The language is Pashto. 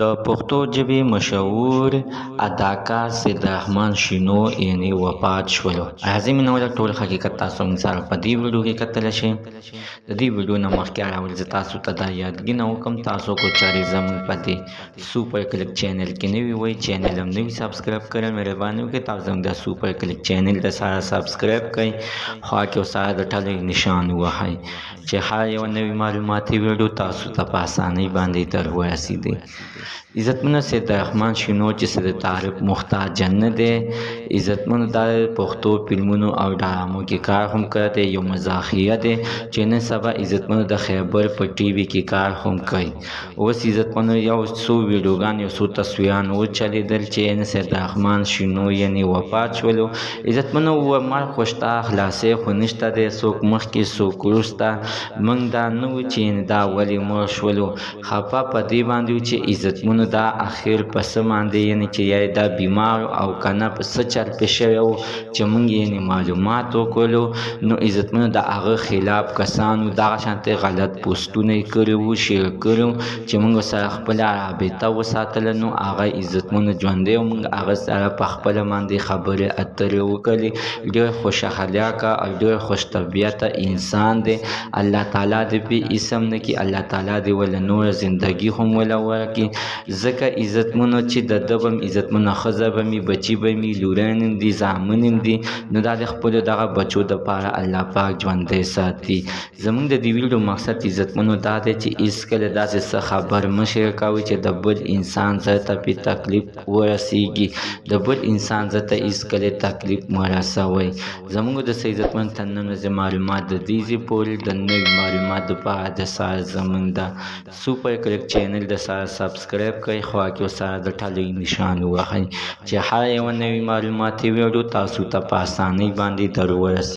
د پښتو ژبې مشهور اداکار سید رحمان شینو یعنی وفات شول اعظم نوله ټول حقیقت تاسو موږ سره په دې ویډیو کې کتل شي د دې ویډیو نه مخکې اول زه تاسو ته دا یادګینه وکم تاسو کو چاري زموږ په دې سوپر کلک چینل کې نوی وای چینل هم نوی سبسکرایب کړئ مهرباني وکړئ تاسو هم دا سوپر کلک چینل ته سره سبسکرایب کړئ خو کې سره د ټلګ نشان وهاي چې هر یو نوی معلوماتي ویډیو تاسو ته په اسانۍ باندې تر ورسي دي عزتمن سید رحمان شینو چې سید تعریف محتاج نه دی عزتمن د پښتو فلمونو او ډرامو کې کار هم کوي یو مزاحیه دی چې نن سبا عزتمن د خیبر په ټي وي کې کار هم کوي اوس عزتمنو یو څو ویډیوګان یو څو تصویران وچلیدل چې ان سیدرحمان شینو یعنی وفات شولو عزتمنو و مر خوشتا خلاصې خو نشته دی څوک مخکې څوک وروسته موږ دا نه و چې دا ولې مړ شولو خفه په دې باندې چې عزتمنو دا اخر په څه باندې یعنی چې یا دا بیمار او کنه په څه چل پې شوی و چې مونږ یې نه معلومات وکړو نو عزتمنو د هغه خلاف کسانو دغه شانته غلط پوسټونه یې کړي وو شیر کړي وو چې مونږ سره خپله رابطه وساتله نو هغه عزتمنو ژوندی او مونږ هغه سره په خپله باندې خبرې اترې وکړلې ډېر خوش اخلاقه او ډېر خوش طبیعته انسان دی الله تعالی دې پې اسم نه کړي الله تعالی دې وله نوره زندګي هم وله ورکړي ځکه عزتمنو چې د ده به مې عزتمنه ښځه به مې بچي به مې لوران هم دي زامن هم دي نو دا د خپلو دغه بچو دپاره الله پاک ژوندی ساتي زمونږ د دې ویډیو مقصد عزتمنو دا دی چې هېڅکله داسې څه خبر مه شئ کوئ چې د بل انسان زړه ته پرې تکلیف ورسېږي د بل انسان زړه ته هېڅکله تکلیف مه رسوئ زمونږ د څه عزتمن تر نن ورځې معلومات د دې ځای پورې د نوي معلومات دپاره د سار زمونږ ده سوپر کلیک چینل د سره سبسکرایب کړئ خوا کې سره د ټلوي نشان ووهئ چې هر یو نوی معلوماتي ویډیو تاسو ته په اسانۍ باندې درورسي